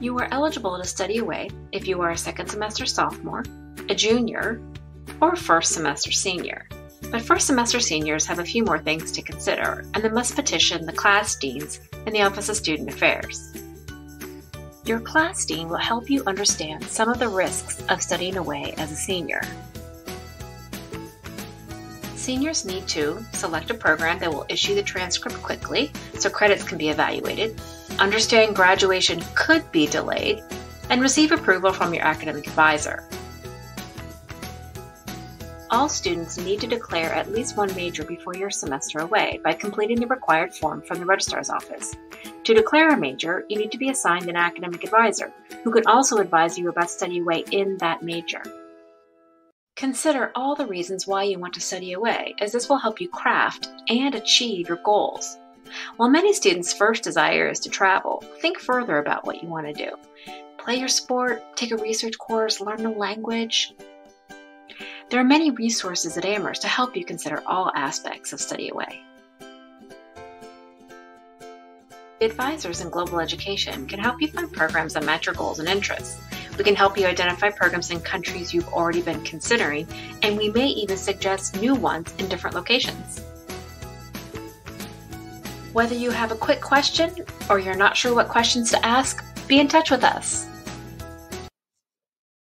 You are eligible to study away if you are a second semester sophomore, a junior, or a first semester senior. But first semester seniors have a few more things to consider, and they must petition the class deans and the Office of Student Affairs. Your class dean will help you understand some of the risks of studying away as a senior. Seniors need to select a program that will issue the transcript quickly so credits can be evaluated, understand graduation could be delayed, and receive approval from your academic advisor. All students need to declare at least one major before your semester away by completing the required form from the registrar's office. To declare a major, you need to be assigned an academic advisor who can also advise you about study away in that major. Consider all the reasons why you want to study away, as this will help you craft and achieve your goals. While many students' first desire is to travel, think further about what you want to do. Play your sport, take a research course, learn a language, there are many resources at Amherst to help you consider all aspects of study away. Advisors in global education can help you find programs that match your goals and interests. We can help you identify programs in countries you've already been considering, and we may even suggest new ones in different locations. Whether you have a quick question or you're not sure what questions to ask, be in touch with us.